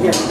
Yes.